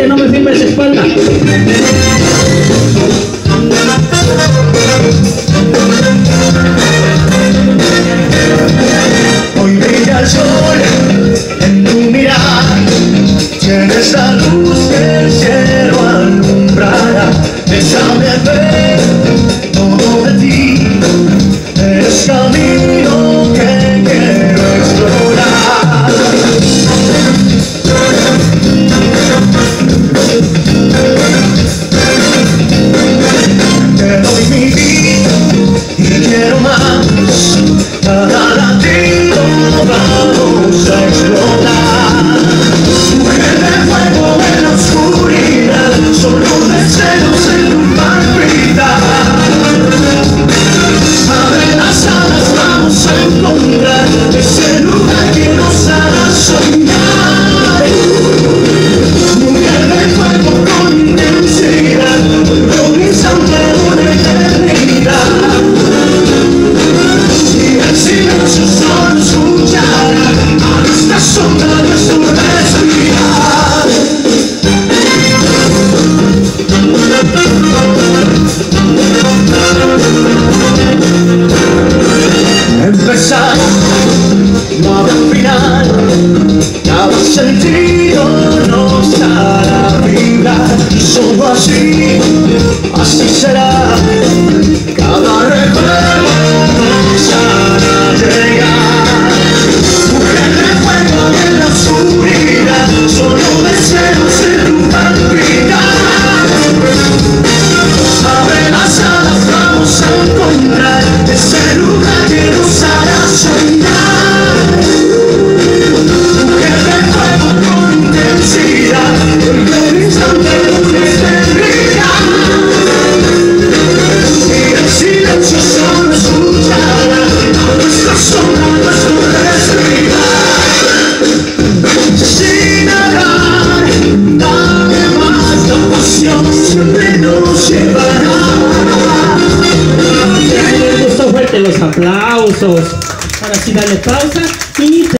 gente no me firme esa espalda. solo así, así será. Cada recuerdo nos hará llegar. Mujer de fuego en la oscuridad, solo deseos en tu palpitar. Abrazadas vamos a encontrar ese lugar que nos hará soñar. siempre nos llevará. Me gustó fuerte los aplausos. Ahora sí, dale pausa y...